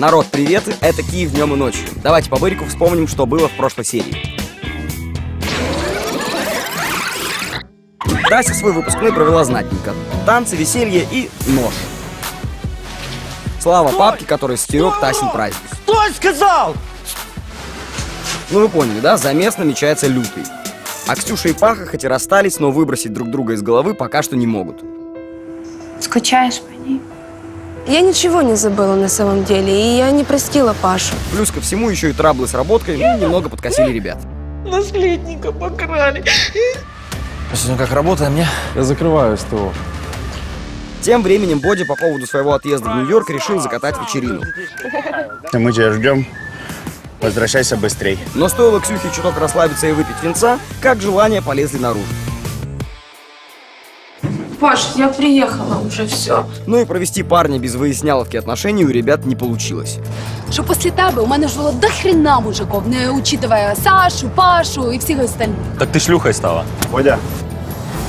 Народ, привет, это Киев днем и ночью. Давайте по бырику вспомним, что было в прошлой серии. Тася свой выпускной провела знатненько. Танцы, веселье и нож. Слава папке, который стерег Тасин праздник. Стой, сказал! Ну вы поняли, да? Замес намечается лютый. А Ксюша и Паха хоть и расстались, но выбросить друг друга из головы пока что не могут. Скучаешь по ней? Я ничего не забыла на самом деле, и я не простила Пашу. Плюс ко всему еще и траблы с работкой ну, немного подкосили ребят. Наследника покрали. А сегодня как работаем, мне? Я закрываю СТО. Тем временем Боди по поводу своего отъезда в Нью-Йорк решил закатать вечерину. Мы тебя ждем. Возвращайся быстрей. Но стоило Ксюхе чуток расслабиться и выпить винца, как желания полезли наружу. Паш, я приехала уже, все. Ну и провести парня без выясняловки отношений у ребят не получилось. Що після тебе у мене ж було дохрена мужиков, не учитывая Сашу, Пашу і всіх остальних. Так ты шлюхой стала. Водя.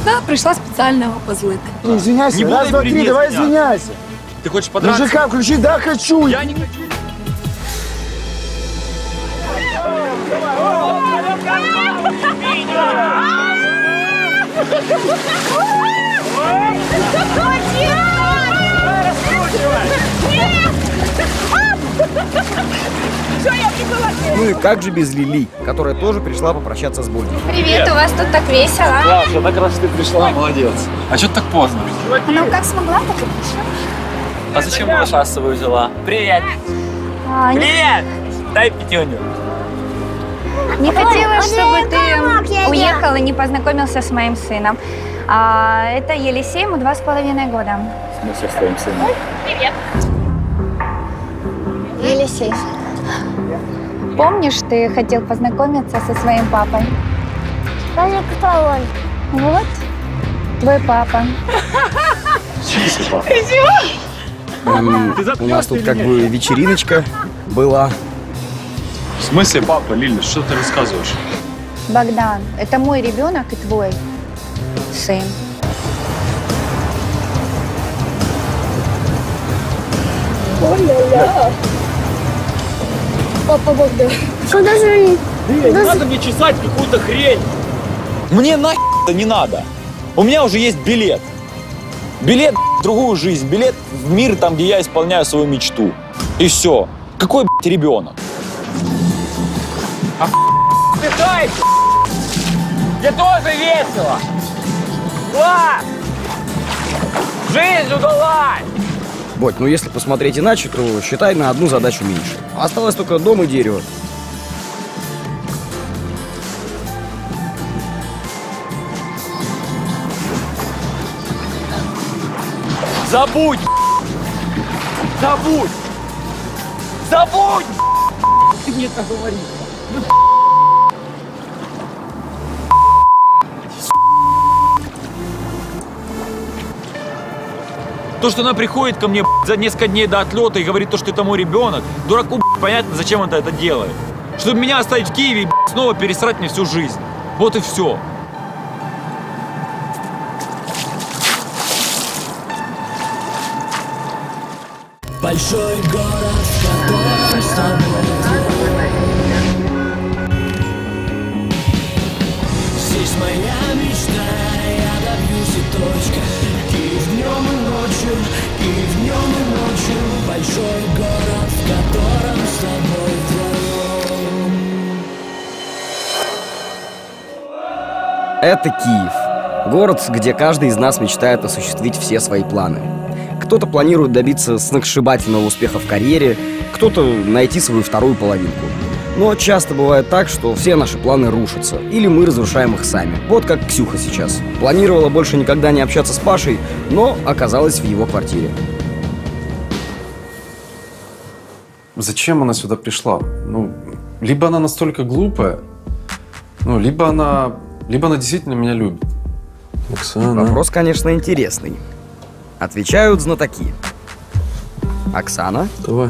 Да, прийшла спеціально його позлити. Извиняйся, Не раз, буду два, три, перед давай ней извиняйся. Ты хочешь подраться? Мужика включи, да, хочу. Я не хочу. Ну и как же без Лили, которая тоже пришла попрощаться с Боди. Привет, у вас тут так весело. Классно, так раз ты пришла, молодец. А что ты так поздно? Ну, как смогла, так и пришла. А зачем была с собой взяла? Привет! А, не, Привет! Дай пятюню. не хотела, чтобы ты уехал и не познакомился с моим сыном. А, это Елисей, ему два с половиной года. В смысле с твоим сыном? Елисей. Помнишь, ты хотел познакомиться со своим папой? Скажи, кто он? Вот, твой папа. У нас тут как бы вечериночка была. В смысле, папа, Лиля, что ты рассказываешь? Богдан, это мой ребенок и твой сын. Папа Богдан. Куда же Не надо мне чесать какую-то хрень. Мне нахер это не надо. У меня уже есть билет. Билет в другую жизнь, билет в мир, там, где я исполняю свою мечту. И все. Какой блядь, ребенок? Отдыхайте! Мне тоже весело! Класс! Жизнь удалась! Бодь, ну если посмотреть иначе, то считай на одну задачу меньше. Осталось только дом и дерево. Забудь! Забудь! Забудь! Ты мне это говоришь. То, что она приходит ко мне за несколько дней до отлета и говорит то, что это мой ребенок, дураку понятно, зачем она это делает. Чтобы меня оставить в Киеве и снова пересрать мне всю жизнь. Вот и все. Большой город, в котором с тобой Большой город, в котором с тобой вдвоем Это Киев. Город, где каждый из нас мечтает осуществить все свои планы. Кто-то планирует добиться сногсшибательного успеха в карьере, кто-то найти свою вторую половинку. Но часто бывает так, что все наши планы рушатся, или мы разрушаем их сами. Вот как Ксюха сейчас. Планировала больше никогда не общаться с Пашей, но оказалась в его квартире. Зачем она сюда пришла? Ну, либо она настолько глупая, ну, либо она, либо она действительно меня любит. Оксана. Вопрос, конечно, интересный. Отвечают знатоки. Оксана? Давай.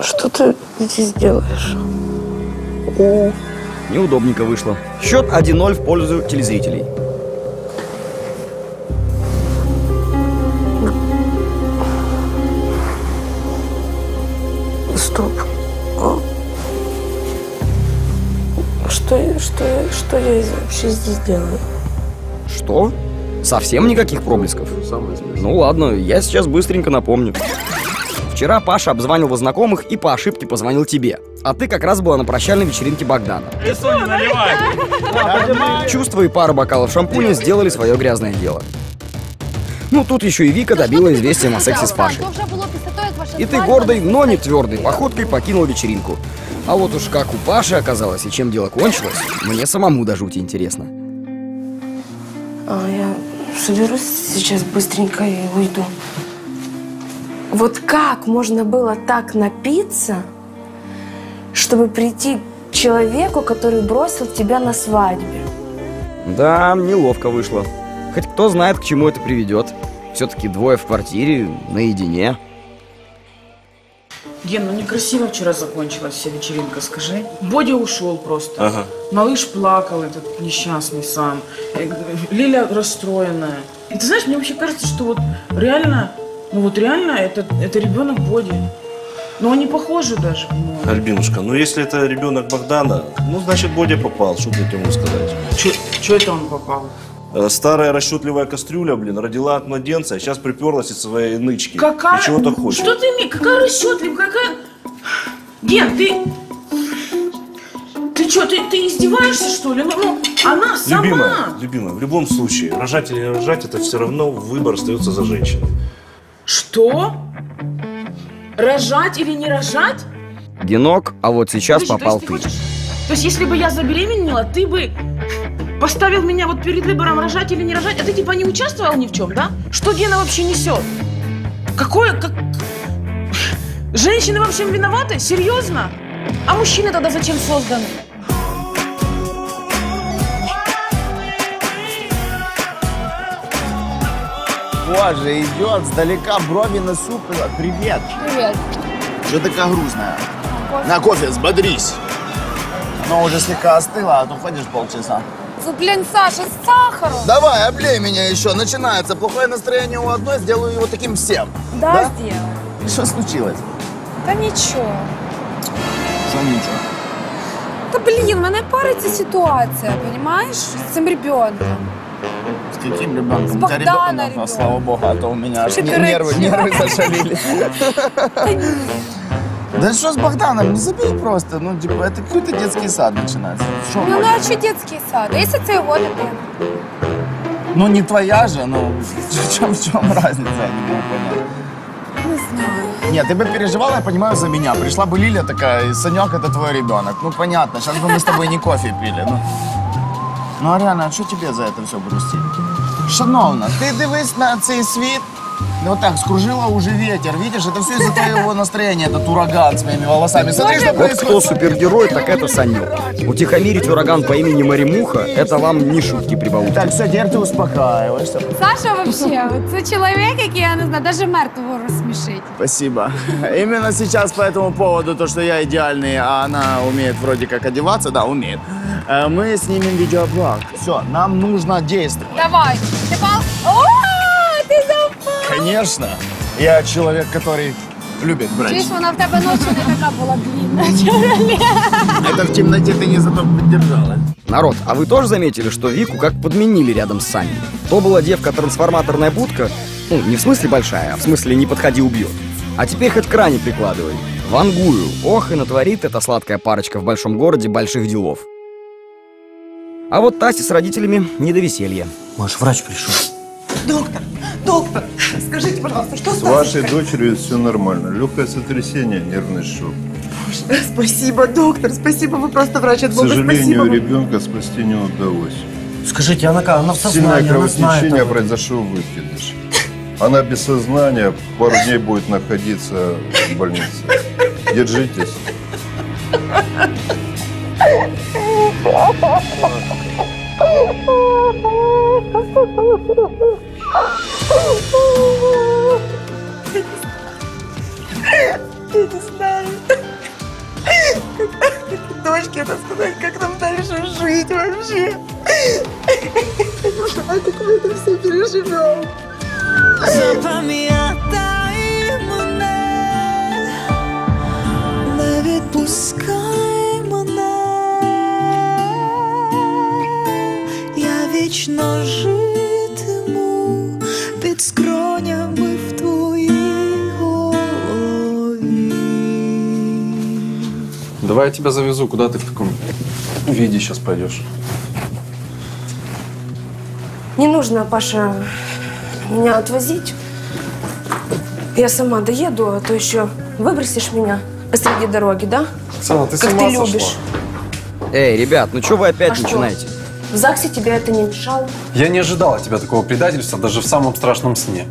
Что ты здесь делаешь? Неудобненько вышло. Счет 1-0 в пользу телезрителей. Стоп. А? Что, я- что, я- что я вообще здесь делаю? Что? Совсем никаких проблесков? Ну ладно, я сейчас быстренько напомню. Вчера Паша обзванивал знакомых и по ошибке позвонил тебе. А ты как раз была на прощальной вечеринке Богдана. Чувства и пара бокалов шампуня сделали свое грязное дело. Ну, тут еще и Вика добила известием о сексе с Пашей. И ты гордой, но не твердой походкой покинул вечеринку. А вот уж как у Паши оказалось и чем дело кончилось, мне самому до жути интересно. А, я соберусь сейчас быстренько и уйду. Вот как можно было так напиться, чтобы прийти к человеку, который бросил тебя на свадьбе? Да, неловко вышло. Хоть кто знает, к чему это приведет. Все-таки двое в квартире, наедине. Ген, ну некрасиво вчера закончилась вся вечеринка, скажи. Бодя ушел просто. Ага. Малыш плакал, этот несчастный сам. Э, Лиля расстроенная. И ты знаешь, мне вообще кажется, что вот реально, ну вот реально это, это ребенок Боди. Ну они похожи даже, по-моему. Альбинушка, ну если это ребенок Богдана, ну значит Бодя попал, что тут ему сказать. Че это он попал? Э, Старая расчетливая кастрюля, блин, родила от младенца, а сейчас приперлась из своей нычки. Какая? И чего-то хочет. Что ты имеешь? Какая расчетливая? Какая? Ген, ты... Ты что, ты, ты издеваешься, что ли? Ну, ну, она сама... Любимая, любимая, в любом случае, рожать или не рожать, это все равно выбор остается за женщиной. Что? Рожать или не рожать? Генок, а вот сейчас Подожди, попал то ты. есть То есть, если бы я забеременела, ты бы поставил меня вот перед выбором рожать или не рожать, а ты типа не участвовал ни в чем, да? Что Гена вообще несет? Какое, как... Женщины во всем виноваты? Серьезно? А мужчины тогда зачем созданы? Боже, идет сдалека брови насупила. Привет. Привет. Что такая грустная? На кофе, взбодрись. Но уже слегка остыла, а то ходишь полчаса Ну, блин, Саша, с сахаром. Давай, облей меня еще. Начинается плохое настроение у одной, сделаю его таким всем. Да, сделай. Что случилось? Та нічого. Что ничего? Та блін, мене париться ситуація, понимаешь? З цим ребенком. С каким ребенком? С У тебя Богдана ребенок, ребенок. слава богу, а то у меня аж Ты не- нервы, короче. нервы зашалили. Да что с Богданом? Не забей просто. Ну, типа, это какой-то детский сад начинается. Что Ну, ну а що дитячий сад? А якщо це його дитина? Ну, не твоя же, ну, в чем, в чем разница, я не могу понять. Не знаю. Нет, ты бы переживала, я понимаю, за меня. Пришла бы Лиля такая, Санек это твой ребенок. Ну, понятно, сейчас бы мы с тобой не кофе пили. Ну, ну а реально, а что тебе за это все грустить? Шановна, ти дивись на цей світ, ну вот так, скружила уже ветер. Видишь, это все из-за твоего настроения, этот ураган с моими волосами. Смотри, что Вот кто происходит. супергерой, так это Санек. Утихомирить ураган по имени Маримуха – это вам не шутки прибаутки. Так, все, теперь ты успокаиваешься. Саша вообще, це чоловік, який, я не знаю, навіть мертвого розсмішить. Спасибо. Именно сейчас по этому поводу, то, что я идеальный, а она умеет вроде как одеваться, да, умеет. Э, Мы снимем видеоблог. Все, нам нужно действовать. Давай. Ти пал... Конечно. Я человек, который любит брать. Чуєш, вона в тебе ночі не така була длинна. Это в темноте ты не зато поддержала. Народ, а вы тоже заметили, что Вику как подменили рядом с Саней? То была девка-трансформаторная будка, ну, не в смысле большая, а в смысле не подходи убьет. А теперь хоть к ране прикладывай. Вангую. Ох, и натворит эта сладкая парочка в большом городе больших делов. А вот Тасе с родителями не до веселья. Может, врач пришел? Доктор, доктор, скажите, пожалуйста, что С с вашей дочерью все нормально. Легкое сотрясение, нервный шок. Спасибо, доктор, спасибо, вы просто врач от К Бога, сожалению, спасибо. ребенка спасти не удалось. Скажите, она как? Она в Сильное сознании, она знает. кровотечение, об этом. произошел выкидыш. Она без сознания, пару дней будет находиться в больнице. Держитесь. Я не знаю. Как дочке сказать, как нам дальше жить вообще. Я не знаю, как мы это все переживем. Запам'ятай мене, вічно житиму під скронями в твоїй голові. Давай я тебя завезу. Куда ты в таком виде сейчас пойдешь? Не нужно, Паша, меня отвозить. Я сама доеду, а то еще выбросишь меня посреди дороги, да? Оксана, ты как с ума ты сошла? любишь. Эй, ребят, ну что вы опять А что? начинаете? В ЗАГСе тебе это не мешало. Я не ожидал от тебя такого предательства даже в самом страшном сне.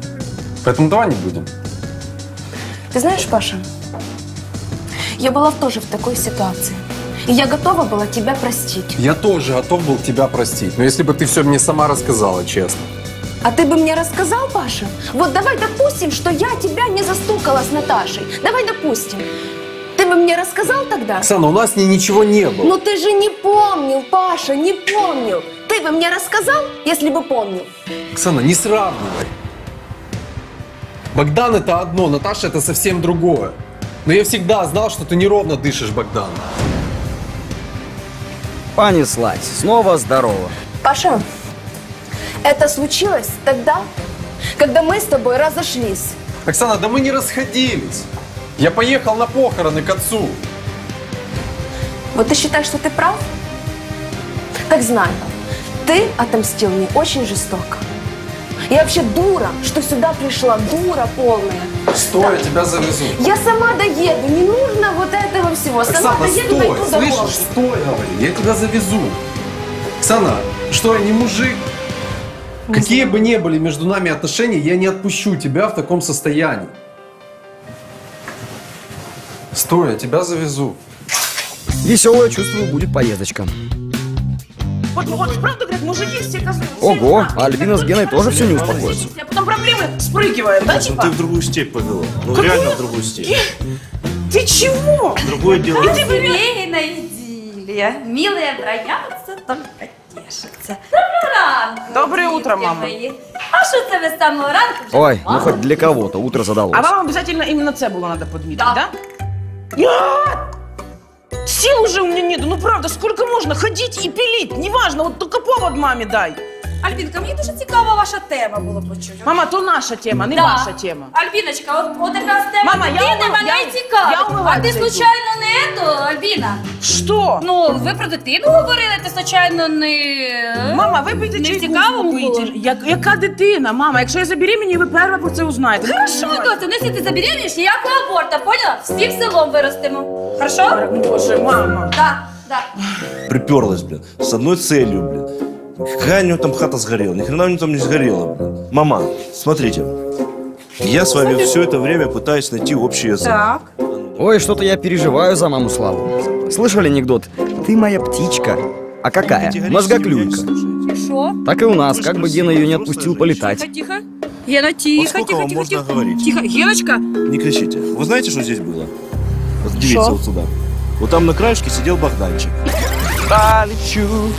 Поэтому давай не будем. Ты знаешь, Паша, я была тоже в такой ситуации. И я готова была тебя простить. Я тоже готов был тебя простить. Но если бы ты все мне сама рассказала, честно. А ты бы мне рассказал, Паша? Вот давай допустим, что я тебя не застукала с Наташей. Давай допустим. Ты бы мне рассказал тогда? Оксана, у нас с ней ничего не было. Ну ты же не помнил, Паша, не помнил. Ты бы мне рассказал, если бы помнил. Оксана, не сравнивай. Богдан это одно, Наташа это совсем другое. Но я всегда знал, что ты неровно дышишь, Богдан. Понеслась. Снова здорово. Паша, это случилось тогда, когда мы с тобой разошлись. Оксана, да мы не расходились. Я поехал на похороны к отцу. Вот ты считаешь, что ты прав? Так знаю, ты отомстил мне очень жестоко. Я вообще дура, что сюда пришла, дура полная. Стой, я тебя завезу. Я сама доеду, не нужно вот этого всего. Сама Оксана, доеду, стой, дойду до слышишь, Волги. стой, говорю, я тебя завезу. Оксана, что, я не мужик? Какие бы ни были между нами отношения, я не отпущу тебя в таком состоянии. Стой, я тебя завезу. Веселая, чувствую, будет поездочка. Вот, вот, правда, говорят, мужики все козлы. Ого, а Альбина с Геной тоже все не успокоятся. А потом проблемы спрыгиваем, да, Ну, типа? ты в другую степь повела. Ну, Какую? реально в другую степь. Ты чего? Другое дело. И ты бы Семейная идиллия. Милые броятся, только тешаться. Доброго ранку. Доброе утро, мама. А це ви з самого ранку Ой, ну хоть для кого-то утро задалось. А вам обязательно именно це было надо подметить, да? Нет! Сил уже у меня нету, ну правда, сколько можно ходить и пилить, неважно, вот только повод маме дай. Альбінка, мені дуже цікава ваша тема було почути. Мама, то наша тема, не Да. ваша тема. Альбіночка, от, от якраз тема Мама, я дитини умив- мене я- цікавить. я а ти случайно не ето, Альбіна? Що? Ну, ви про дитину говорили, ти случайно не... Мама, випийте не чайку, цікавому випийте. було? Як, яка дитина, мама? Якщо я забеременію, ви перша про це узнаєте. Хорошо, доця, ну якщо ти забеременієш, ніякого аборта, поняла? Всім селом виростемо. Хорошо? Боже, мама. Да, да. Приперлась, блин, с одной целью, блин. Какая у него там хата сгорела? Ни хрена у него там не сгорела. Мама, смотрите. Я с вами все это время пытаюсь найти общий язык. Ой, что-то я переживаю за маму Славу. Слышали анекдот? Ты моя птичка. А какая? Мозгоклюйка. Що? Так и у нас, как бы Гена ее не отпустил полетать. Тихо, тихо. Гена, тихо, Вот сколько тихо, вам тихо, можно тихо. говорить? Тихо, Геночка. Не кричите. Вы знаете, что здесь было? Вот Шо? вот сюда. Вот там на краешке сидел Богданчик.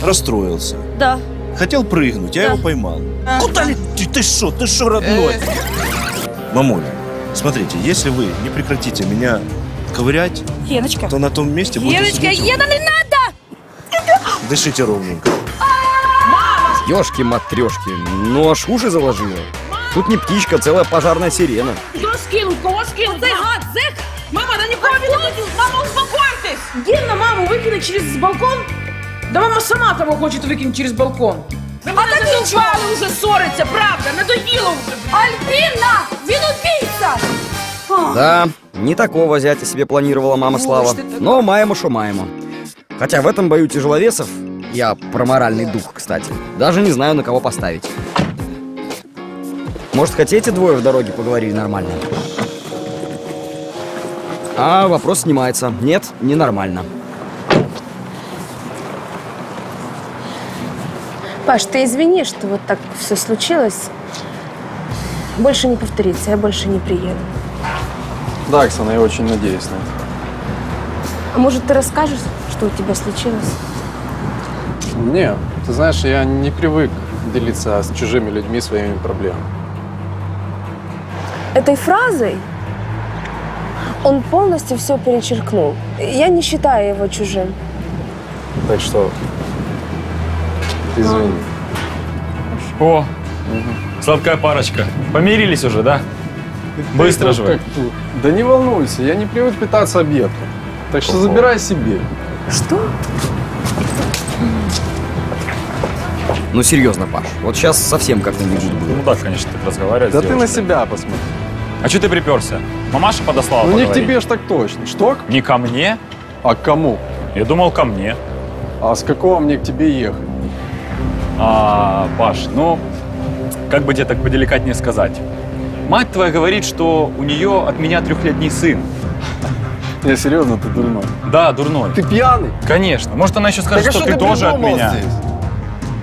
Расстроился. Да. Хотел прыгнуть, я его поймал. Куда летишь? Ты что? Ты что, родной? Мамуля, смотрите, если вы не прекратите меня ковырять, Геночка. то на том месте будете Геночка, сидеть. Гена, не надо! Дышите ровненько. Ёшки-матрешки, ну аж уши заложила. Тут не птичка, целая пожарная сирена. Кого скинуть? Кого скинуть? Оцей гад, зек! Мама, да никого не будет! Мама, успокойтесь! Гена маму выкинуть через балкон? Да мама сама того хочет выкинуть через балкон. Ви мене так задовбали уже ссориться, правда, надоїло вже. Альбіна, він убийця! Да, не такого зятя себе планировала мама Слава. Но маемо, шо маемо. Хотя в этом бою тяжеловесов, я про моральный дух, кстати, даже не знаю, на кого поставить. Может, хоть эти двое в дороге поговорили нормально? А вопрос снимается. Нет, ненормально. Паш, ты извини, что вот так все случилось. Больше не повторится, я больше не приеду. Да, Оксана, я очень надеюсь на это. А может, ты расскажешь, что у тебя случилось? Не, ты знаешь, я не привык делиться с чужими людьми своими проблемами. Этой фразой он полностью все перечеркнул. Я не считаю его чужим. Так что, извини. О, сладкая парочка. Помирились уже, да? Быстро же вы. Как? Да не волнуйся, я не привык питаться объектом. Так что забирай себе. Что? Ну серьезно, Паш, вот сейчас совсем как-то не было. Ну да, конечно, так разговаривать Да ты на себя посмотри. А что ты приперся? Мамаша подослала Ну не к поговорить? тебе ж так точно. Что? Не ко мне? А к кому? Я думал, ко мне. А с какого мне к тебе ехать? А, Паш, ну, как бы тебе так поделикатнее сказать. Мать твоя говорит, что у нее от меня трехлетний сын. Я серьезно, ты дурной. Да, дурной. Ты пьяный? Конечно. Может, она еще скажет, Так что что ты ты тоже от меня. здесь?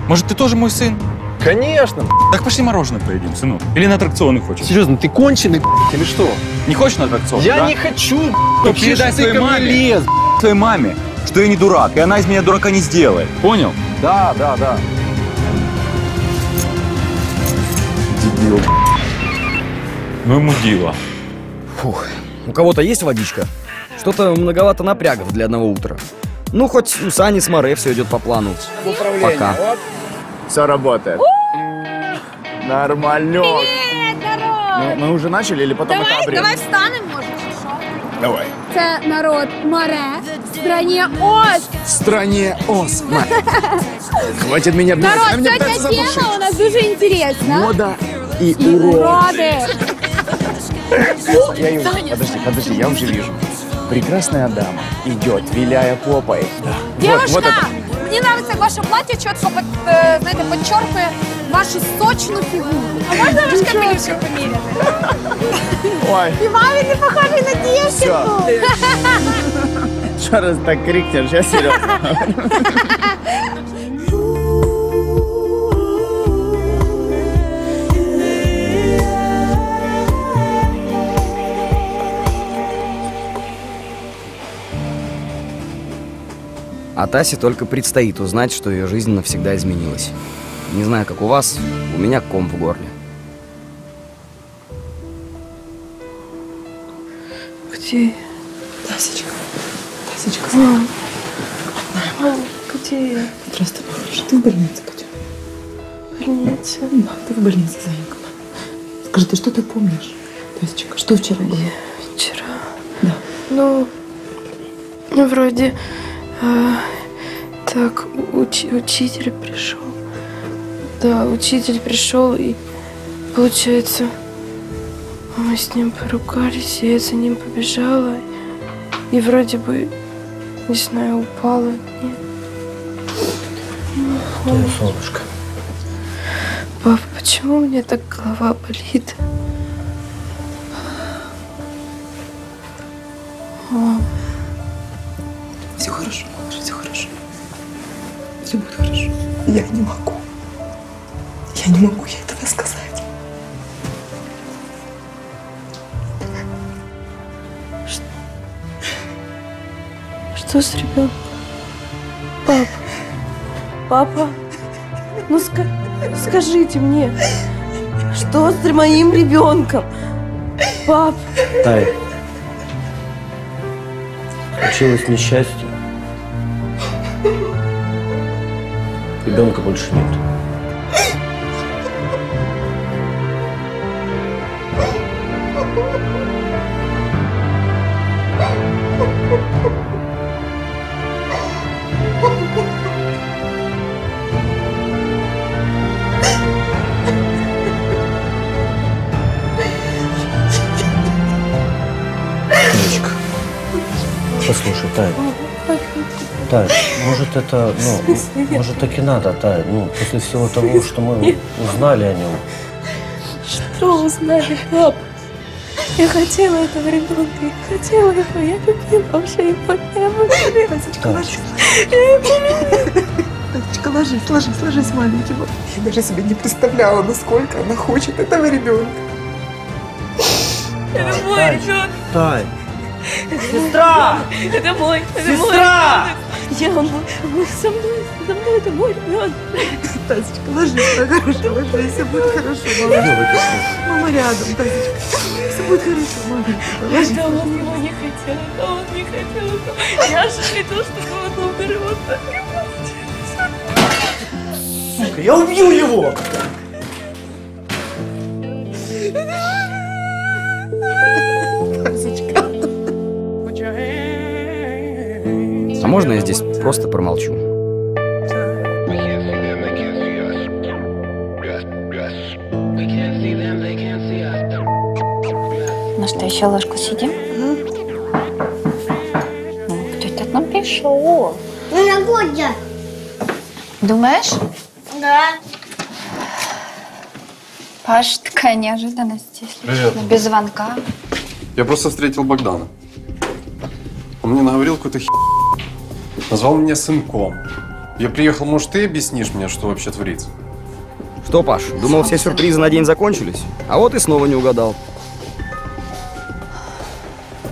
Может, ты тоже мой сын? Конечно. Так пошли мороженое поедим, сынок. Или на аттракционы хочешь? Серьезно, ты конченый или что? Не хочешь на аттракцион? Я да? не хочу. То передай своей маме, лез? своей маме, что я не дурак, и она из меня дурака не сделает. Понял? Да, да, да. Дебил. Ну и мудила. Фух, у кого-то есть водичка? Что-то многовато напрягов для одного утра. Ну, хоть у Сани с Море все идет по плану. Пока. Все работает. Нормалек. Привіт, народ! Ну, мы уже начали или потом это Давай, обрежем? давай встанемо, може, чи що? Давай. Це народ Море в стране Оз. В стране Оз. Мать. Хватит меня обнимать. Народ, Она меня сьогодні пытается тема задушить. у нас дуже інтересна. Мода и І урод. уроди. Я ее... Подожди, подожди, я уже вижу. Прекрасная дама идет, виляя попой. Девушка, Вот, вот это. мені нравится ваше платье, чітко, под, е, знаєте, підчеркує вашу сочну фігуру. А можна ваш капелюшок поміряти? Ой, І мамі не похожий на дівчинку. что раз так крикнешь, я серьезно. А Тасе только предстоит узнать, что ее жизнь навсегда изменилась. Не знаю, как у вас, у меня ком в горле. Где? Тасечка, Тасечка, Мам. Мам, где я? Здравствуй, малыш. Ты в больницу пойдем. В больнице. Да, ты в больнице, зайка. Скажи, ты что ты помнишь? Тасечка, что вчера было? Вчера. Да. Ну, ну, вроде а, так уч- учитель пришел. Да, учитель пришел и получается мы с ним поругались, и я за ним побежала и вроде бы не знаю упала. Нет. Ты, солнышко. Пап, почему у меня так голова болит? Я не могу. Я не могу ей этого сказать. что с ребенком? Пап, папа, ну ска- скажите мне, что с моим ребенком? Пап, Тай. Случилось несчастье. Ребенка больше нет. Послушай, Тай, Тай, может это, ну, может так и надо, Тай, ну, после всего того, что мы узнали о нем. что узнали, пап? Я хотела этого ребенка, я хотела его, я любила уже его, я его любила. Тасечка, Я его Тасечка, ложись, ложись, ложись, маленький. Я даже себе не представляла, насколько она хочет этого ребенка. Это мой ребенок. Тай, Сестра! Это мой, это мой Сестра! Я мой, со мной, со мной, это мой ребенок. Тасечка, ложись, моя хорошая, ложись, все будет хорошо, малыш. Мама рядом, Тасечка. Все будет хорошо, маленький. Ложись. Да он его не хотел, да он не хотел. да. Я же хотела, чтобы он умер, и вот так сука, я убил его! А можно я здесь просто промолчу? Ну что, еще ложку съедим? Ну, кто это напишет? Ну, на годе. Думаешь? Да. Паш, такая неожиданность, если Привет. честно, без звонка. Я просто встретил Богдана. Он мне наговорил какую-то хи... Назвал меня сынком. Я приехал, может, ты объяснишь мне, что вообще творится? Что, Паш, думал, все сюрпризы на день закончились? А вот и снова не угадал.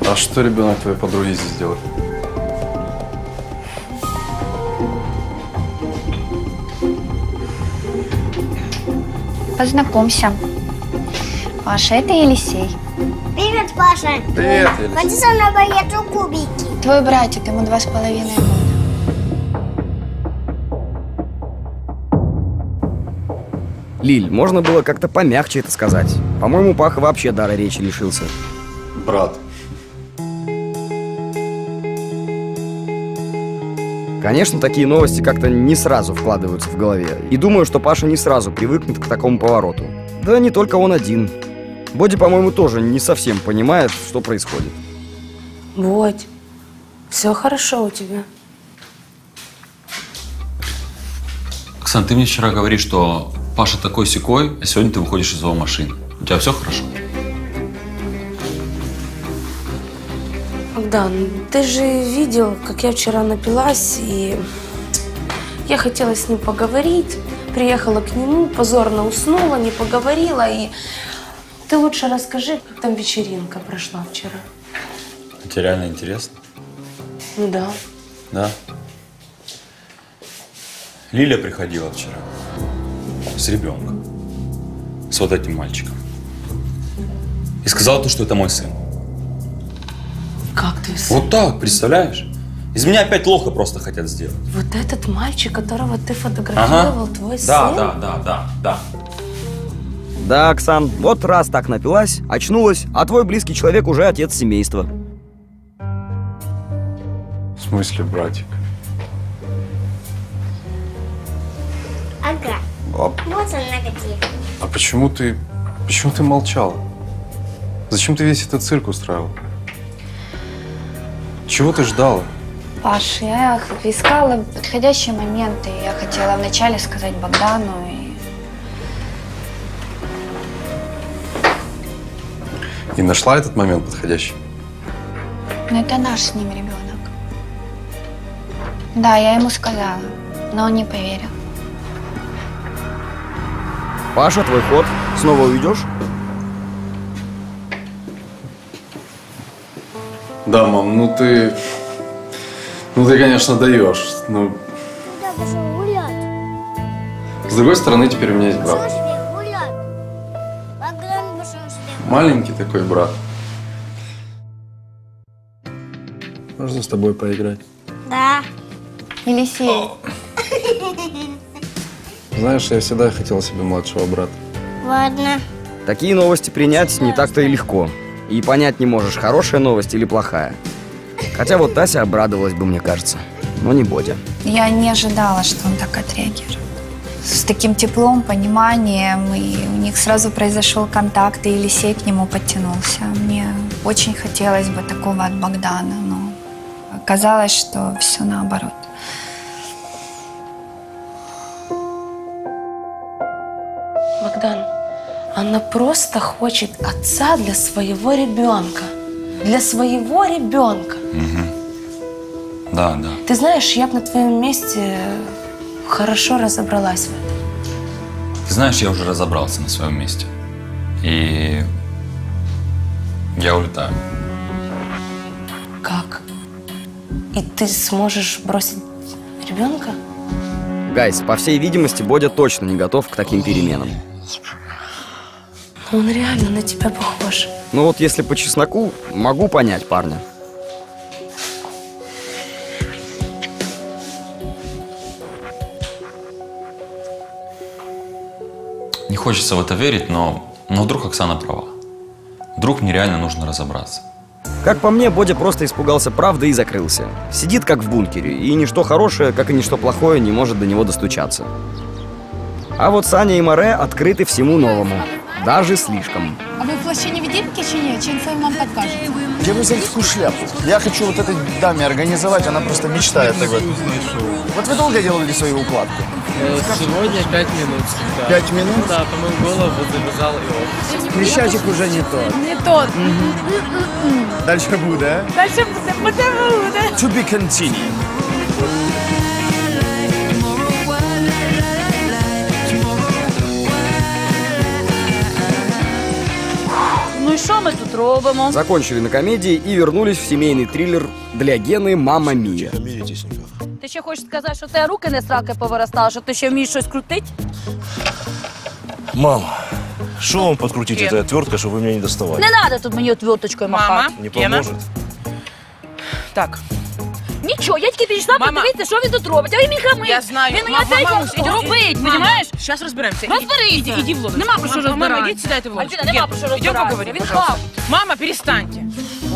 А что ребенок твоей подруги здесь делает? Познакомься. Паша, это Елисей. Привет, Паша. Привет, Елисей. Ходи со мной поеду кубики. Твой братик, ему два с половиной года. Лиль, можно было как-то помягче это сказать. По-моему, Паха вообще дара речи лишился. Брат. Конечно, такие новости как-то не сразу вкладываются в голове. И думаю, что Паша не сразу привыкнет к такому повороту. Да не только он один. Боди, по-моему, тоже не совсем понимает, что происходит. Бодь, все хорошо у тебя. Оксан, ты мне вчера говоришь, что Паша такой секой, а сегодня ты выходишь из его машины. У тебя все хорошо? Богдан, ты же видел, как я вчера напилась, и я хотела с ним поговорить. Приехала к нему, позорно уснула, не поговорила. И ты лучше расскажи, как там вечеринка прошла вчера. Тебе реально интересно? Ну да. Да. Лиля приходила вчера. С ребенком. С вот этим мальчиком. И сказала то, что это мой сын. Как ты? Вот так, представляешь? Из меня опять лоха просто хотят сделать. Вот этот мальчик, которого ты фотографировал, твой Да, сын? да, да, да, да. Да, Оксан, вот раз так напилась, очнулась, а твой близкий человек уже отец семейства. В смысле, братик? А, Вот он где. а почему ты... Почему ты молчала? Зачем ты весь этот цирк устраивал? Чего ты ждала? Паш, я искала подходящие моменты. Я хотела вначале сказать Богдану. И... И нашла этот момент подходящий? Но это наш с ним ребенок. Да, я ему сказала, но он не поверил. Паша, твой ход. Снова уйдешь? Да, мам, ну ты... Ну ты, конечно, даешь. Ну, гулять. с другой стороны, теперь у меня есть брат. Маленький такой брат. Можно с тобой поиграть? Да. Елисей, Знаешь, я всегда хотел себе младшего брата. Ладно. Такие новости принять не так-то и легко. И понять не можешь, хорошая новость или плохая. Хотя вот Тася обрадовалась бы, мне кажется. Но не Бодя. я не ожидала, что он так отреагирует. С таким теплом, пониманием, и у них сразу произошел контакт, и Елисей к нему подтянулся. Мне очень хотелось бы такого от Богдана, но оказалось, что все наоборот. Она просто хочет отца для своего ребенка. Для своего ребенка. Да, да. Ты знаешь, я бы на твоем месте хорошо разобралась в этом. Ты знаешь, я уже разобрался на своем месте. И я улетаю. Как? И ты сможешь бросить ребенка? Гайс, по всей видимости, Бодя точно не готов к таким переменам. Он реально на тебя похож. Ну вот если по чесноку, могу понять парня. Не хочется в это верить, но Но вдруг Оксана права. Вдруг мне реально нужно разобраться. Как по мне, Бодя просто испугался правды и закрылся. Сидит как в бункере, и ничто хорошее, как и ничто плохое, не может до него достучаться. А вот Саня и Море открыты всему новому. Даже слишком. А ви в плащі невидимки чи ні? Чи це вам так? Где вы взяли такую шляпу? Я хочу вот этой даме организовать, она просто мечтает об этом. Вот вы долго делали свою укладку? Сегодня пять минут. Да. Пять минут? Да, помыл голову, завязал его. Крещатик уже не тот. Не тот. Дальше буде, а? Дальше буде, буде, буде. To be continued. що ми тут робимо? Закончили на комедии и вернулись в семейный триллер для Гены «Мама Мия». Ти ще хочеш сказати, що в тебе руки не сраки повиростали, що ти ще вмієш щось крутити? Мам, что вам подкрутить Ген. этой отверткой, чтобы вы меня не доставали? Не треба тут мені отверточкою махати. Не поможет? Так. Нічого, я тільки підійшла подивитися, що він тут робить, а він мені хамить. Я знаю. Він мені Мама, опять мамусь, іди- робить, Мама, розумієш? Сейчас разберемся. Розберися. Иди, иди в лодочку. Нема про що Мама, Мама, розбиратися. идите сюда, это в лодочку. Альбина, нема Ген, про що Идем розбиратися. поговорим, Він пожалуйста. хав. Мама, перестаньте.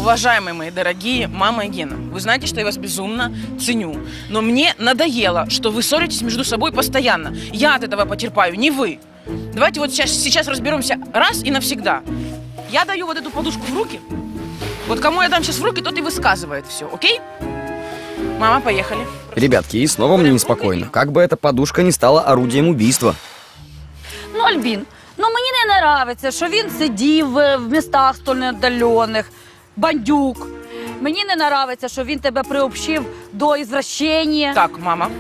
Уважаемые мои дорогие мама и Гена, вы знаете, что я вас безумно ценю. Но мне надоело, что вы ссоритесь между собой постоянно. Я от этого потерпаю, не вы. Давайте вот сейчас, сейчас разберемся раз и навсегда. Я даю вот эту подушку в руки. Вот кому я дам сейчас в руки, тот и высказывает все, окей? Мама, поехали. Ребятки, и снова мне неспокойно. Как бы эта подушка не стала орудием убийства. Ну, Альбін, ну мені не нравиться, що він сидів е, в містах столь недалених, бандюк. Мені не нравиться, що він тебе приобщив до ізвращення. Так, мама.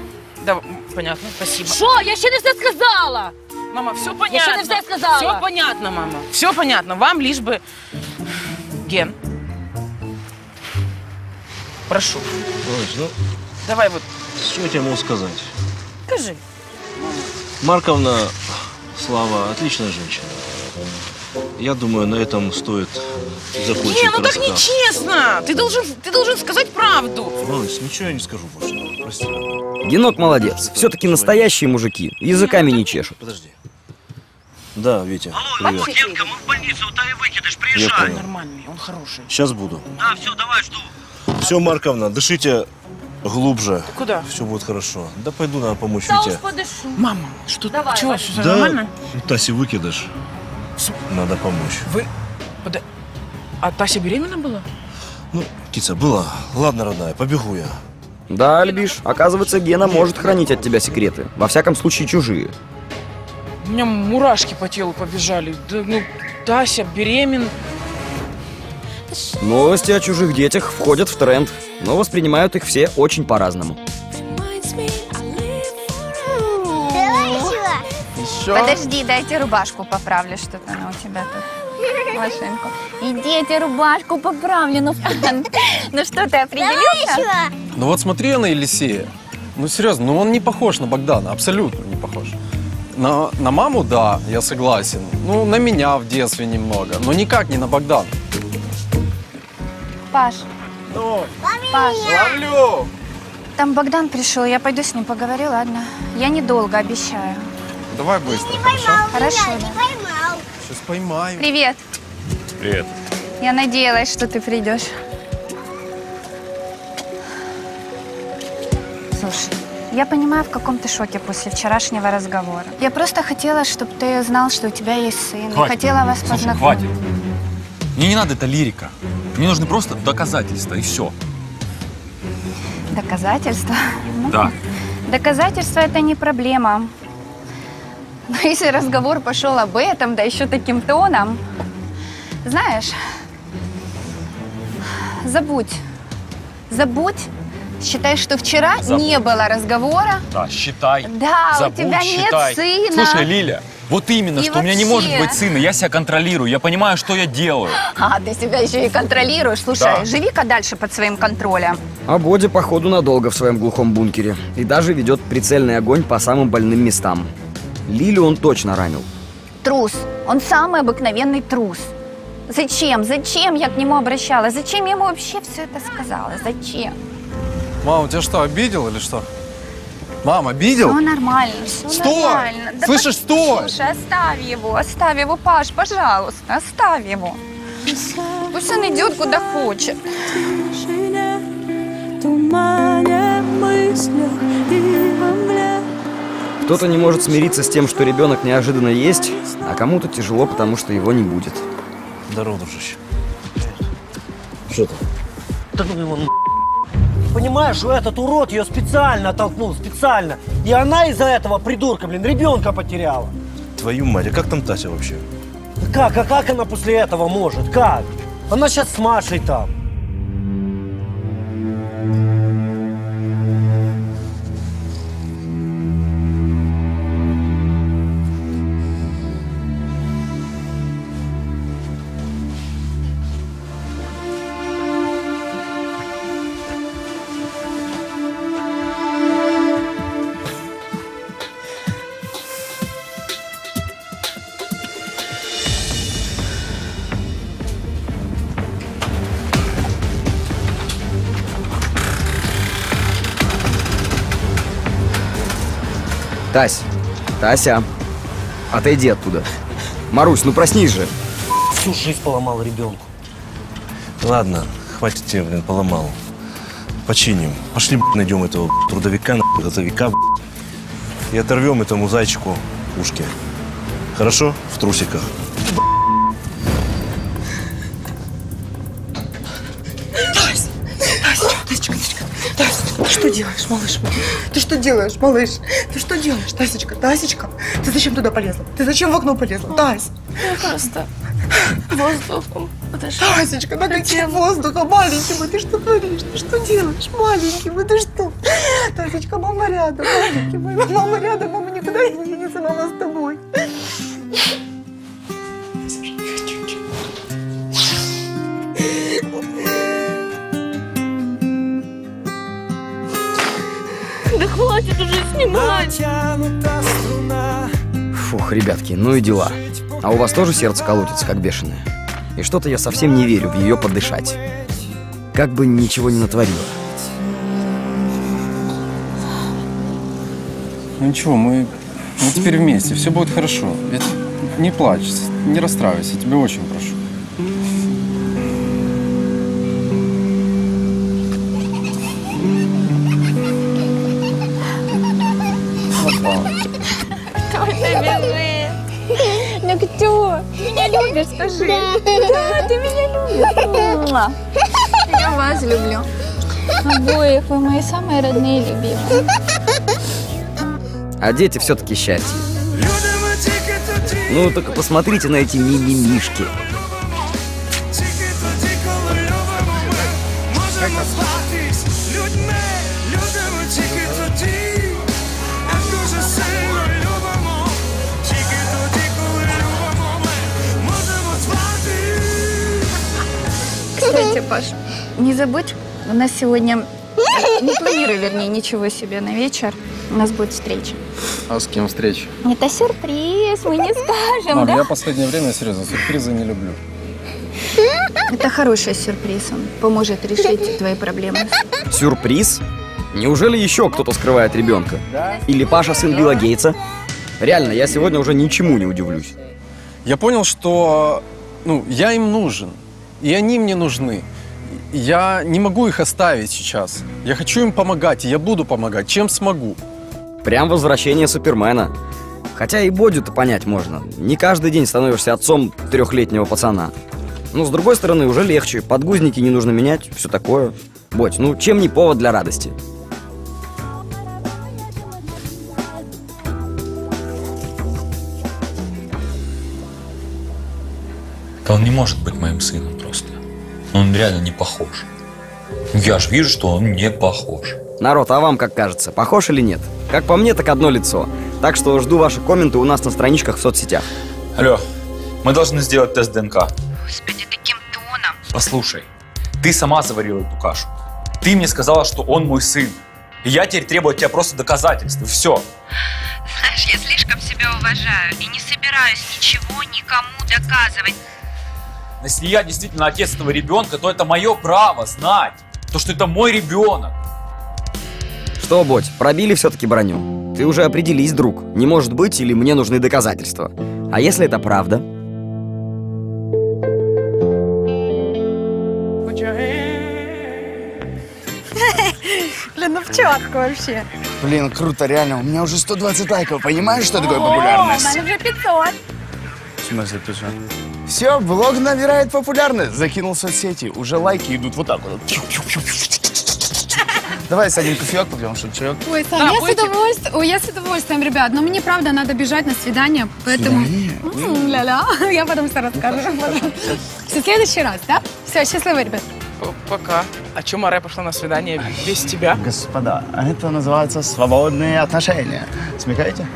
Да, понятно, спасибо. Що? Я ще не все сказала. Мама, все понятно. Я ще не все сказала. Все понятно, мама. Все понятно. Вам лишь бы... Ген. Прошу. Ой, ну, Давай вот. что я тебе могу сказать? Кажи. Марковна, Слава, отличная женщина. Я думаю, на этом стоит закончить Не, ну так рассказ. нечестно. Ты должен, ты должен сказать правду. Малыш, ничего я не скажу больше. Прости. Генок молодец. Все-таки настоящие мужики. Языками не чешут. Подожди. Да, Витя, привет. Генка, мы в больницу, дай выкидыш, Я понял. Нормальный, он хороший. Сейчас буду. Да, все, давай, жду. Все, Марковна, дышите глубже. Куда? Все будет хорошо. Да пойду, надо помочь Та уж Вите. подишу. Мама, что Давай, Чего, все Да, нормально? Тасе выкидыш. Надо помочь. Вы... Пода- А Тася беременна была? Ну, птица, была. Ладно, родная, побегу я. Да, Альбиш, оказывается, Гена может хранить от тебя секреты. Во всяком случае, чужие. У меня мурашки по телу побежали. Да, ну, Тася беременна. Новости о чужих детях входят в тренд, но воспринимают их все очень по-разному. Еще? Подожди, дайте рубашку поправлю, что-то она у тебя тут. Машинку. Иди, я тебе рубашку поправлю. Ну, ну что, ты определился? Ну вот смотри на Елисея. Ну серьезно, ну он не похож на Богдана, абсолютно не похож. На, на маму, да, я согласен. Ну, на меня в детстве немного, но никак не на Богдана. Паш, Ну, Паш. ловлю. Там Богдан пришел, я пойду с ним поговорю, ладно? Я недолго, обещаю. Давай быстро, хорошо? Хорошо, да. Сейчас поймаю. Привет. Привет. Я надеялась, что ты придешь. Слушай, я понимаю, в каком ты шоке после вчерашнего разговора. Я просто хотела, чтобы ты знал, что у тебя есть сын. Я хотела вас Слушай, познакомить. хватит. Мне не надо эта лирика. Мне нужны просто доказательства, и все. Доказательства? Ну, Да. Доказательства это не проблема. Но если разговор пошел об этом, да еще таким тоном, знаешь, забудь. Забудь. Считай, что вчера Забудь. не было разговора. Да, считай. Да, у Забудь, тебя нет считай. сына. Слушай, Лиля, вот именно, И что у меня не может вообще. быть сына. Я себя контролирую, я понимаю, что я делаю. А, ты себя еще и контролируешь. Слушай, Да. живи-ка дальше под своим контролем. А Боди, походу, надолго в своем глухом бункере. И даже ведет прицельный огонь по самым больным местам. Лилю он точно ранил. Трус. Он самый обыкновенный трус. Зачем? Зачем я к нему обращалась? Зачем я ему вообще все это сказала? Зачем? Мама, тебя что, обидел или что? Мам, обидел? Все нормально, все Стой! нормально. Да Слышишь, стой! Слушай, оставь его, оставь его, Паш, пожалуйста, оставь его. Пусть он идет куда хочет. Кто-то не может смириться с тем, что ребенок неожиданно есть, а кому-то тяжело, потому что его не будет. Здорово, дружище. Что там? Да ну его ну. Понимаешь, что этот урод ее специально толкнул, специально. И она из-за этого придурка, блин, ребенка потеряла. Твою мать, а как там Тася вообще? Как, а как она после этого может? Как? Она сейчас с Машей там. Тась, Тася, отойди оттуда. Марусь, ну проснись же. Всю жизнь поломал ребенку. Ладно, хватит тебе, блин, поломал. Починим. Пошли, блин, найдем этого блин, трудовика, нахуй, газовика, и оторвем этому зайчику ушки. Хорошо? В трусиках. Делаешь, малыш мой? Ты что делаешь, малыш? Ты что делаешь, Тасечка, Тасечка? Ты зачем туда полезла? Ты зачем в окно полезла? Тась! Я просто воздухом подошла. Тасечка, на каким воздухом, маленький мой, ты что творишь? Ты что делаешь, маленький мой, ты что? Тасечка, мама рядом, маленький мой, мама рядом, мама никуда не денется, мама с тобой. Хватит уже снимать. Фух, ребятки, ну и дела. А у вас тоже сердце колотится, как бешеное? И что-то я совсем не верю в ее подышать. Как бы ничего не натворила. Ну ничего, мы, мы теперь вместе, все будет хорошо. Ведь не плачь, не расстраивайся, тебя очень прошу. Муа. Я вас люблю. Обоих, вы мои самые родные и любимые. А дети все-таки счастье. Ну, только посмотрите на эти мимимишки. Не забудь, у нас сегодня... Не планируй, вернее, ничего себе на вечер. У нас будет встреча. А с кем встреча? Это сюрприз, мы не скажем, Мам, да? я последнее время, серьезно, сюрпризы не люблю. Это хороший сюрприз, он поможет решить твои проблемы. Сюрприз? Неужели еще кто-то скрывает ребенка? Или Паша сын Билла Гейтса? Реально, я сегодня уже ничему не удивлюсь. Я понял, что ну, я им нужен, и они мне нужны. Я не могу их оставить сейчас. Я хочу им помогать, и я буду помогать, чем смогу. Прям возвращение Супермена. Хотя и Бодю-то понять можно. Не каждый день становишься отцом трехлетнего пацана. Но с другой стороны, уже легче. Подгузники не нужно менять, все такое. Бодь, ну чем не повод для радости? Да он не может быть моим сыном Он реально не похож. Я же вижу, что он не похож. Народ, а вам как кажется, похож или нет? Как по мне, так одно лицо. Так что жду ваши комменты у нас на страничках в соцсетях. Алло, мы должны сделать тест ДНК. Господи, таким тоном. Послушай, ты сама заварила эту кашу. Ты мне сказала, что он мой сын. И я теперь требую от тебя просто доказательств. И все. Знаешь, я слишком себя уважаю и не собираюсь ничего никому доказывать. Если я действительно отец этого ребенка, то это мое право знать, то, что это мой ребенок. Что, Боть, пробили все-таки броню? Ты уже определись, друг. Не может быть или мне нужны доказательства? А если это правда? Блин, ну в четко вообще. Блин, круто, реально. У меня уже 120 лайков. Понимаешь, что такое О, популярность? у мене вже 500. В смысле, ты что? Все, блог набирает популярность. Закинул в соцсети. Уже лайки идут вот так вот. Давай, Саня, кофеек попьем, что чаек. Ой, Сань, я, с удовольствием, ой, я с удовольствием, ребят, но мне правда надо бежать на свидание, поэтому... Ля-ля, я потом все расскажу. Все, в следующий раз, да? Все, счастливо, ребят. Пока. А чё Маре пошла на свидание без тебя? Господа, а это называется свободные отношения. Смекаете?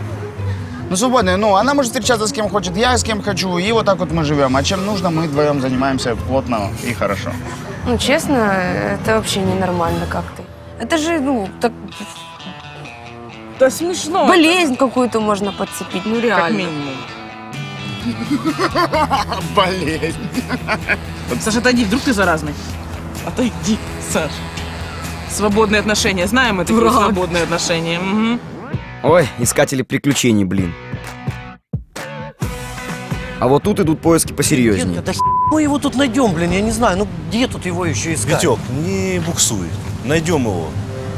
Ну, свободные. Ну, она может встречаться с кем хочет, я с кем хочу, и вот так вот мы живем. А чем нужно, мы вдвоем занимаемся плотно и хорошо. Ну, честно, это вообще ненормально как-то. Это же, ну, так... Да смешно. Болезнь какую-то можно подцепить, ну реально. Как минимум. Болезнь. Саша, отойди, вдруг ты заразный. Отойди, Саш. Свободные отношения. Знаем мы такие Дурак. свободные отношения. Мгм. Ой, искатели приключений, блин. А вот тут идут поиски посерьезнее. Да хер мы его тут найдем, блин, я не знаю, ну где тут его еще искать? Витек, не буксуй. Найдем его.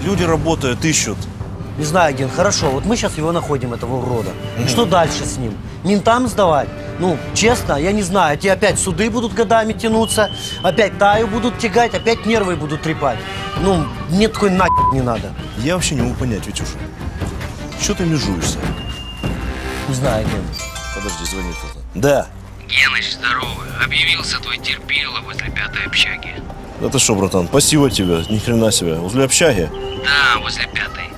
Люди работают, ищут. Не знаю, Ген, хорошо, вот мы сейчас его находим, этого урода. И что дальше с ним? Ментам сдавать? Ну, честно, я не знаю, эти опять суды будут годами тянуться, опять таю будут тягать, опять нервы будут трепать. Ну, мне такой нахер не надо. Я вообще не могу понять, Витюша. Что ты межуешься? Не знаю, Ген. Подожди, звонит кто-то. Да. Геныч, здорово. Объявился твой терпило возле пятой общаги. Да ты что, братан, спасибо тебе, ни хрена себе. Возле общаги? Да, возле пятой.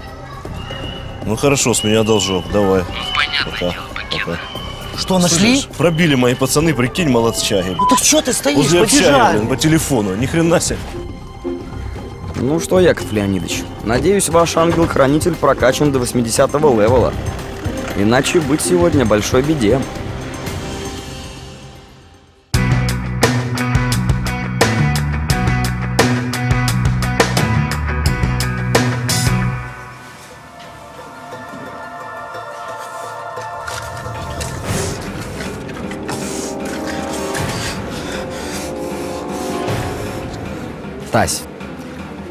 Ну хорошо, с меня должок, давай. Ну, понятное дело, покеда. Что, нашли? Слышишь, пробили мои пацаны, прикинь, молодчаги. Ну так что ты стоишь, Возле общаги, побежали. блин, по телефону, ни хрена себе. Ну что, Яков Леонидович, надеюсь, ваш ангел-хранитель прокачан до 80-го левела. Иначе быть сегодня большой беде.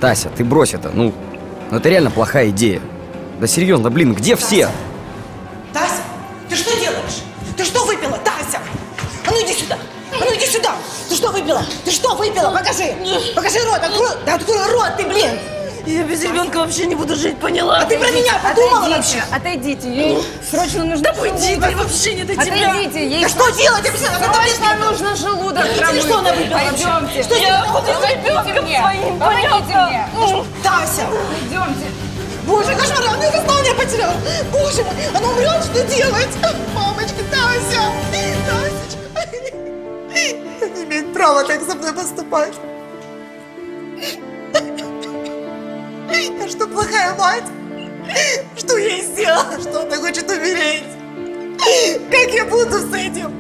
Тася, ты брось это, ну, ну это реально плохая идея. Да серьезно, блин, где все? Тася, ты что делаешь? Ты что выпила, Тася? А ну иди сюда. А ну иди сюда. Ты что выпила? Ты что выпила? Покажи. Покажи рот. Открой, да открой рот ты, блин. Я без ребенка вообще не буду жить, поняла? А ты про меня подумала вообще? Отойдите, ей срочно нужно Да уйди, ты вообще не до тебя. Отойдите, ей Да что делать? Срочно нужно желудок Или что она выпила? Пойдемте. Что Я буду с ребенком своим. Ну, Тася. Идемте. Боже, кошмар, она сознание потеряла. Боже мой, она умрет, что делать? Мамочка, Тася. Тасечка. Не имеет права так со мной поступать. Я что, плохая мать? Что я ей сделала? Что она хочет умереть? Как я буду с этим?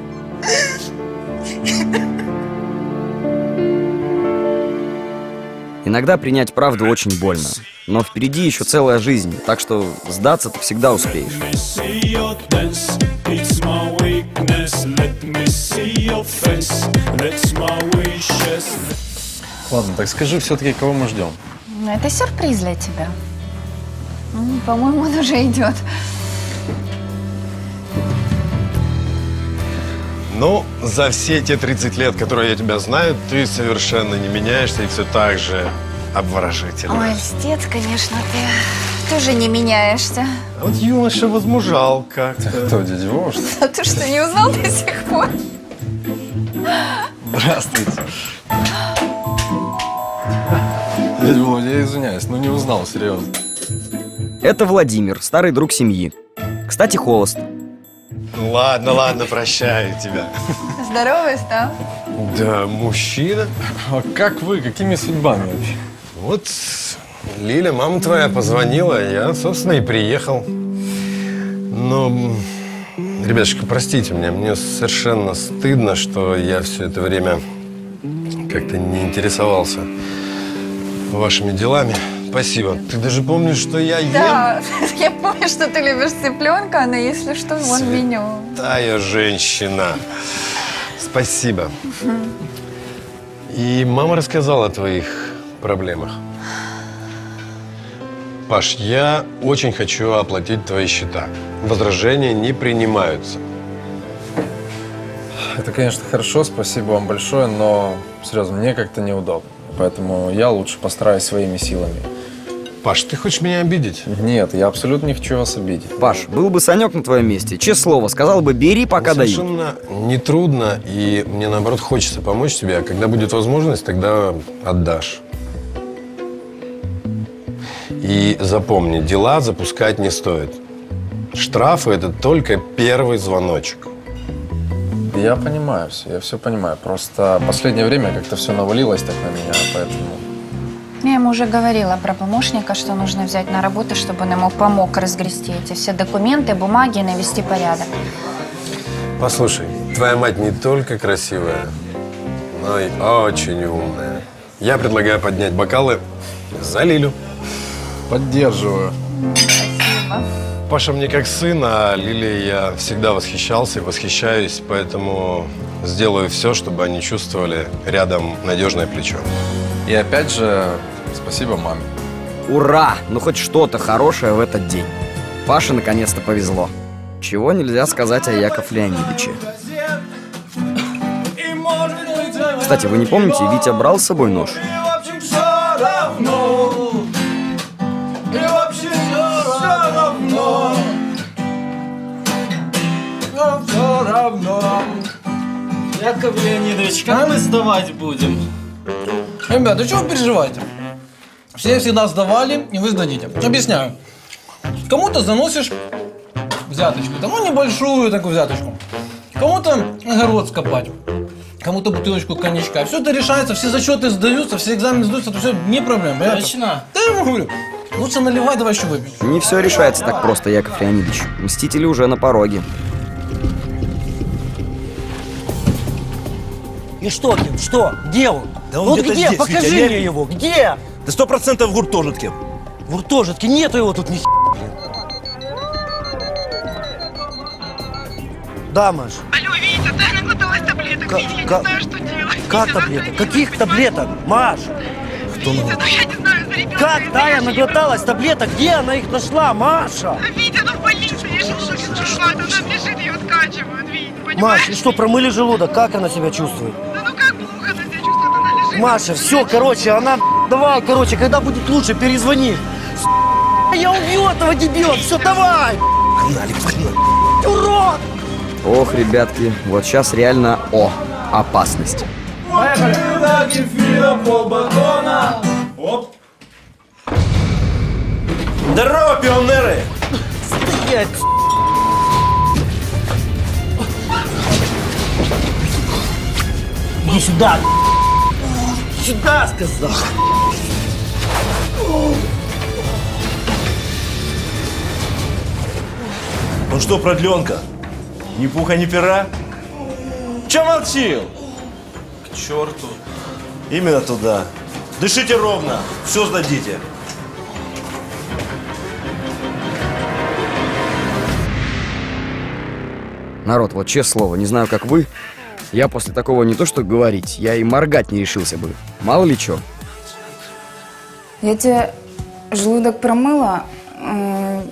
Иногда принять правду очень больно. Но впереди еще целая жизнь, так что сдаться ты всегда успеешь. Ладно, так скажи все-таки, кого мы ждем? Ну, Это сюрприз для тебя. М, По-моему, он уже идет. Ну, за все те 30 лет, которые я тебя знаю, ты совершенно не меняешься и все так же обворожительно. Ой, льстец, конечно, ты тоже не меняешься. А Вот юноша возмужал как-то. Кто, дядя Вова, что? А ты что, не узнал до сих пор? Здравствуйте. Дядя Вова, я извиняюсь, но не узнал, серьезно. Это Владимир, старый друг семьи. Кстати, холост. Ну ладно, ладно, прощаю тебя. Здоровый стал. Да, мужчина. А как вы? Какими судьбами вообще? Вот Лиля, мама твоя, позвонила, я, собственно, и приехал. Но, м, ребятушки, простите меня, мне совершенно стыдно, что я все это время как-то не интересовался вашими делами. Спасибо. Ты даже помнишь, что я ем? Да, я помню, что ты любишь цыпленка, но если что, вон меню. Тая женщина. Спасибо. И мама рассказала о твоих проблемах. Паш, я очень хочу оплатить твои счета. Возражения не принимаются. Это, конечно, хорошо, спасибо вам большое, но, серьезно, мне как-то неудобно. Поэтому я лучше постараюсь своими силами. Паш, ты хочешь меня обидеть? Нет, я абсолютно не хочу вас обидеть. Паш, был бы Санек на твоем месте, честное слово, сказал бы, бери, пока дают. Совершенно нетрудно, и мне, наоборот, хочется помочь тебе. А когда будет возможность, тогда отдашь. И запомни, дела запускать не стоит. Штрафы – это только первый звоночек. Я понимаю все, я все понимаю. Просто последнее время как-то все навалилось так на меня, поэтому... Я ему уже говорила про помощника, что нужно взять на работу, чтобы он ему помог разгрести эти все документы, бумаги и навести порядок. Послушай, твоя мать не только красивая, но и очень умная. Я предлагаю поднять бокалы за Лилю. Поддерживаю. Спасибо. Паша мне как сын, а Лиле я всегда восхищался и восхищаюсь, поэтому сделаю все, чтобы они чувствовали рядом надежное плечо. И опять же, спасибо маме. Ура! Ну хоть что-то хорошее в этот день. Паше наконец-то повезло. Чего нельзя сказать о Яков Леонидовиче. Кстати, вы не помните, Витя брал с собой нож? Все равно Яков Леонидович, как мы сдавать будем? Ребята, чего вы переживаете? Все всегда сдавали, и вы сдадите. Объясняю. Кому-то заносишь взяточку, тому небольшую такую взяточку. Кому-то огород скопать, кому-то бутылочку коньячка. Все это решается, все зачеты сдаются, все экзамены сдаются, это все не проблема. понятно? Точно? Да я говорю. Лучше наливай, давай еще выпьем. Не все решается так просто, Яков Леонидович. Мстители уже на пороге. И что, Ким, что? Где он? Да он вот где-то где? здесь, Покажи Витя, я- мне его. Где? Да сто процентов в гуртожитке. В гуртожитке нету его тут ни хи- блин. Да, Маш. Алло, Витя, да я наглоталась таблеток. Ка- Витя, я ка- не знаю, что делать. Как Витя, таблеток? Каких таблеток? Маш! Витя, ну я не знаю, за ребенка. Как Тая наглоталась таблеток? Где она их нашла, Маша? Витя, ну в больнице, я желудок сжимает, она лежит, ее откачивают, Витя, понимаешь? Маш, и что, промыли желудок? Как она себя чувствует? Да ну как плохо она себя чувствует, она лежит. Маша, все, короче, она... Давай, короче, когда будет лучше, перезвони. С***, Я убью этого дебила, все, давай! Погнали, погнали. Урод! Ох, ребятки, вот сейчас реально о, опасность. Поехали! Оп Здорово, пионеры! Стоять! Иди сюда! Сюда, сказал! Ну что, продленка? Ни пуха, ни пера? Че молчил? К черту. Именно туда. Дышите ровно, все сдадите. Народ, вот честное слово, не знаю, как вы, я после такого не то что говорить, я и моргать не решился бы. Мало ли чё. Я тебе желудок промыла, э,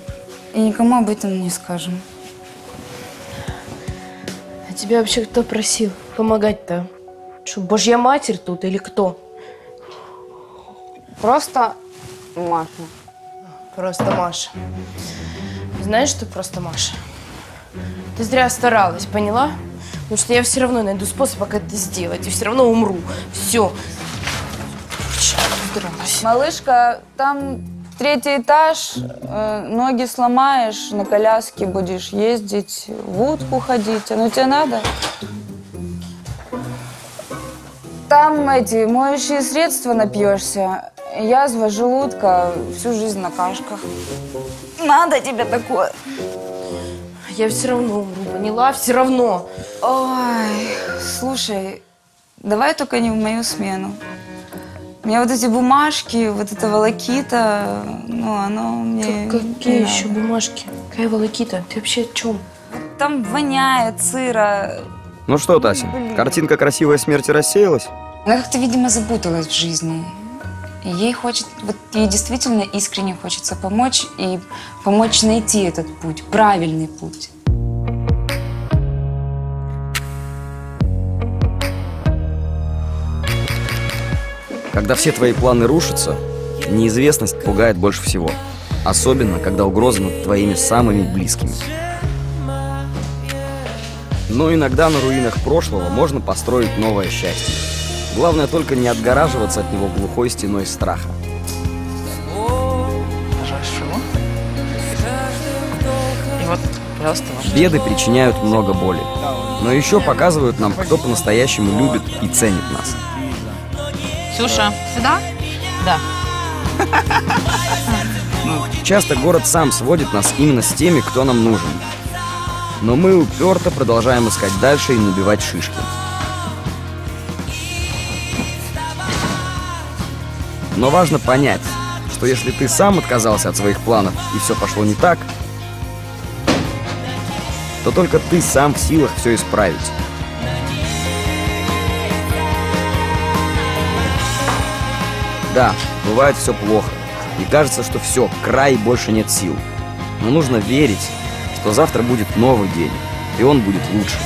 и никому об этом не скажем. А тебя вообще кто просил помогать-то? Что, божья матерь тут или кто? Просто Маша. Просто Маша. Знаешь, что просто Маша? Ты зря старалась, поняла? Потому что я все равно найду способ, как это сделать, и все равно умру. Все. Малышка, там третий этаж, э, ноги сломаешь, на коляске будешь ездить, в утку ходить. Оно тебе надо? Там эти моющие средства напьешься, язва желудка, всю жизнь на кашках. Надо тебе такое. Я все равно умру, поняла? Все равно. Ой, слушай, давай только не в мою смену. Мне вот эти бумажки, вот эта волокита, ну, оно мне... Какие не еще надо. бумажки? Какая волокита? Ты вообще о чем? Там воняет сыра. Ну что, Тася, картинка красивой смерти рассеялась? Она как-то, видимо, запуталась в жизни. Ей хочет, вот ей действительно искренне хочется помочь и помочь найти этот путь, правильный путь. Когда все твои планы рушатся, неизвестность пугает больше всего. Особенно, когда угроза над твоими самыми близкими. Но иногда на руинах прошлого можно построить новое счастье. Главное только не отгораживаться от него глухой стеной страха. И вот, пожалуйста. Беды причиняют много боли, но еще показывают нам, кто по-настоящему любит и ценит нас. Ксюша. Сюда? Да. Часто город сам сводит нас именно с теми, кто нам нужен. Но мы уперто продолжаем искать дальше и набивать шишки. Но важно понять, что если ты сам отказался от своих планов и все пошло не так, то только ты сам в силах все исправить. Да, бывает все плохо. И кажется, что все, край, больше нет сил. Но нужно верить, что завтра будет новый день, и он будет лучше.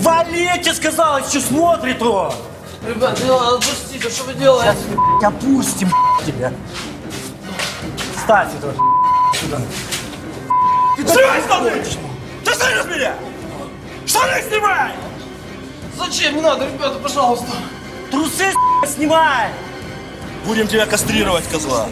Что? Вали, я тебе сказал, что смотрит он! Ребят, не надо, отпустите, что вы делаете? Сейчас опустим тебя. Ставь этого сюда. Снимай штаны! Ты слышишь меня? Штаны снимай! Зачем? Не надо, ребята, пожалуйста. Трусы снимай! Будем тебя кастрировать, козла.